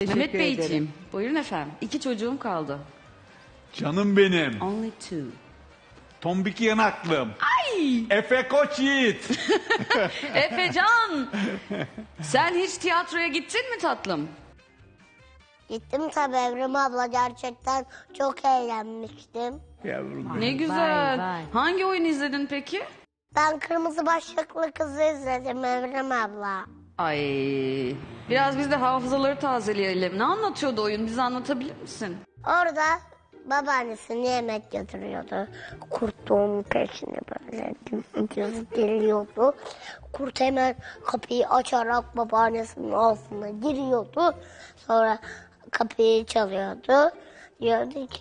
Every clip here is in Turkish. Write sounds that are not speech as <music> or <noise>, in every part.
Teşekkür Mehmet ederim. Beyciğim, buyurun efendim. İki çocuğum kaldı. Canım benim. Only two. Tombik yanaklım. Efe Koç Yiğit. <laughs> Efecan, sen hiç tiyatroya gittin mi tatlım? Gittim tabii Evrim abla gerçekten çok eğlenmiştim. Yavrum. Ne güzel. vay. Hangi oyun izledin peki? Ben kırmızı başlıklı kızı izledim Evrim abla. Ay, biraz biz de hafızaları tazeleyelim. Ne anlatıyordu oyun? Bize anlatabilir misin? Orada babaannesini yemek götürüyordu. Kurt da onun peşine böyle düz geliyordu. Kurt hemen kapıyı açarak babaannesinin ağzına giriyordu. Sonra kapıyı çalıyordu. Diyordu ki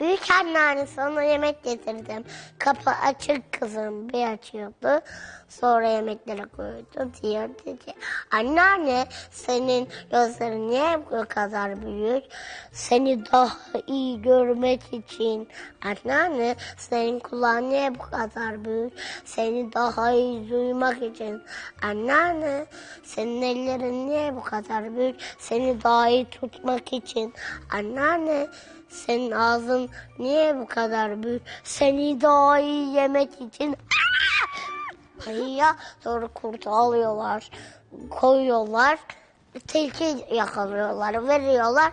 büyük anneanne sana yemek getirdim. Kapı açık kızım bir açıyordu. Sonra yemeklere koydu. Diyordu ki anneanne senin gözlerin niye bu kadar büyük? Seni daha iyi görmek için. Anneanne senin kulağın niye bu kadar büyük? Seni daha iyi duymak için. Anneanne senin ellerin niye bu kadar büyük? Seni daha iyi tutmak için. Anneanne senin ağzın niye bu kadar büyük? Seni daha iyi yemek için. <laughs> Ayıya sonra kurtu alıyorlar, koyuyorlar, tilki yakalıyorlar, veriyorlar.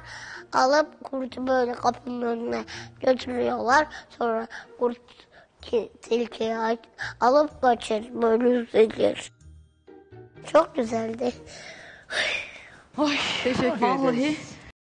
Alıp kurtu böyle kapının önüne götürüyorlar. Sonra kurt ki, tilkiyi alıp kaçır, böyle üzülür. Çok güzeldi. Ay, Teşekkür Vallahi ederiz.